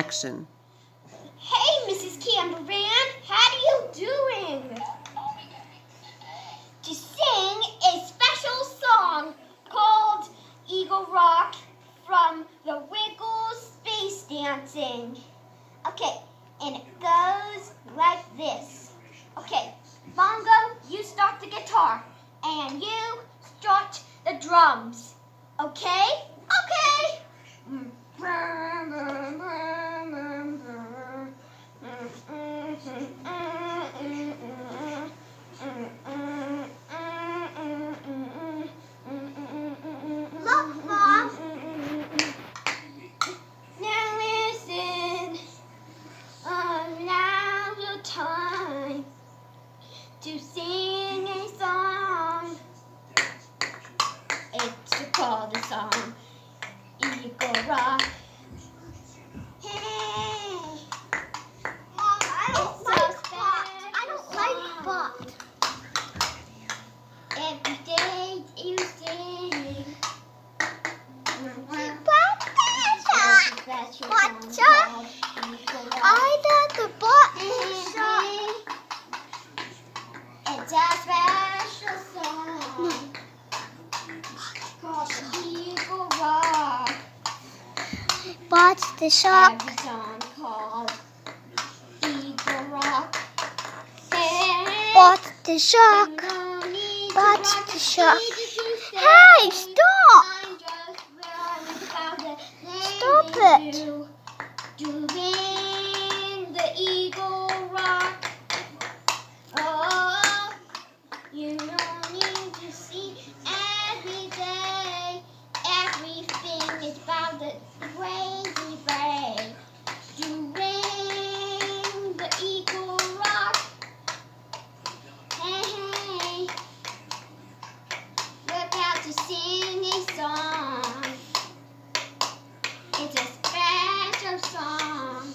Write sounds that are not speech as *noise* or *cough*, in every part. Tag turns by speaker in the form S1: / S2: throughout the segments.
S1: action.
S2: Hey, Mrs. Campervan, how are you doing? To sing a special song called Eagle Rock from the Wiggles Space Dancing. Okay, and it goes like this. Okay, Bongo, you start the guitar, and you start the drums. Okay? Okay. Look, Mom. Now listen. Um, now's your time to sing a song. It's called the song Eagle Rock. Hey.
S3: Mom, I don't
S2: It's
S3: like
S2: so
S3: pot. I don't like pot.
S2: Every day you sing. That's your song
S3: What's
S2: called Eagle Rock.
S3: I like the pot.
S2: It's a special song called Eagle Rock.
S3: What's the shop?
S2: Every song called Eagle Rock. Hey,
S3: What's the shark?
S2: don't need to
S3: What's
S2: rock
S3: the shark?
S2: need to stay.
S3: Hey, stop!
S2: I'm just running about the
S3: Stop
S2: lady
S3: it.
S2: do- Doing the Eagle Rock. Oh, you don't need to see every day. Everything is about the crazy bay. Doing the Eagle Rock. Hey, hey. We're about to sing a song. It's a special song.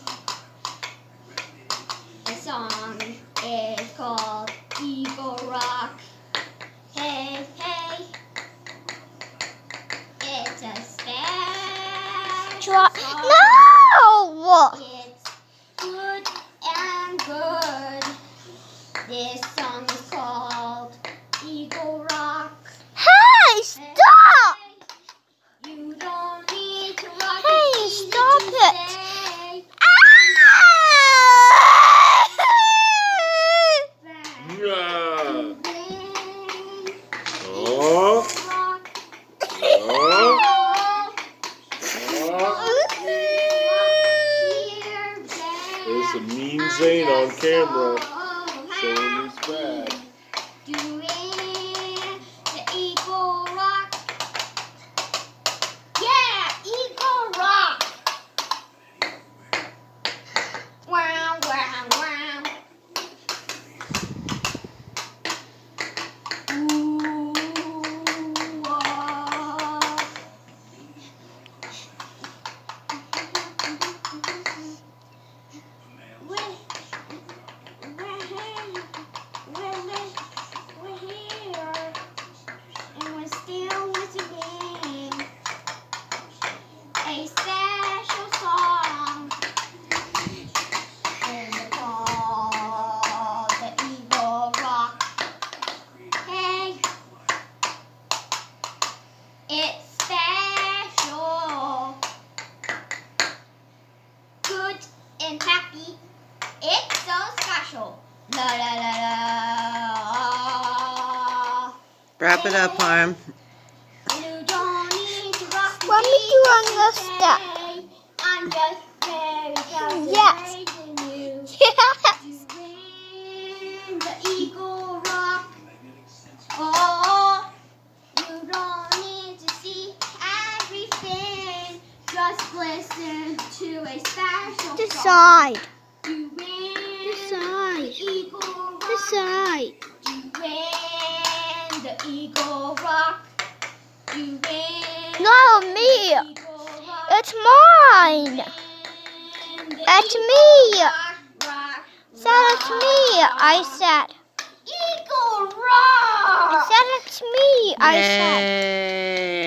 S2: The song is called Eagle Rock. Hey, hey. It's a special
S3: Drop.
S2: song.
S3: No!
S2: It's good and good. This song is called Eagle Rock.
S3: Hey, stop!
S2: Hey, You don't need to rock
S3: Hey,
S2: it. easy
S3: stop
S2: to
S3: it.
S2: say.
S3: Ah!
S4: Yeah.
S2: Bang,
S4: Oh,
S2: rock,
S4: oh,
S2: roll,
S4: oh.
S2: here, bang.
S4: There's a mean Zane on camera
S2: So
S4: showing his bag.
S2: Doing the Eagle Rock. Yeah, Eagle Rock. Wow, wow, wow. Ooh, ah. We're, we're here. We're, we're, we're here. And we're still listening. A special song. And it's called the Eagle Rock. Hey. It's special. Good and happy. It's so special. La la la la.
S1: Wrap it up, Harm.
S2: You don't need to rock the
S3: Let me do
S2: beat
S3: another
S2: to
S3: step.
S2: I'm just very proud
S3: Yes.
S2: raising you. *laughs*
S3: Yes.
S2: Doing the Eagle Rock. Oh, you don't need to see everything. Just listen to a special
S3: The
S2: song.
S3: side.
S2: Doing
S3: The side.
S2: the Eagle Rock.
S3: The side.
S2: Doing the Eagle Rock. Doing
S3: No,
S2: the
S3: me.
S2: Eagle Rock.
S3: It's mine.
S2: Doing the
S3: It's
S2: Eagle
S3: me.
S2: Rock, rock,
S3: Said it's me. I said.
S2: Eagle Rock.
S3: Said it's me. I said.
S1: Yay.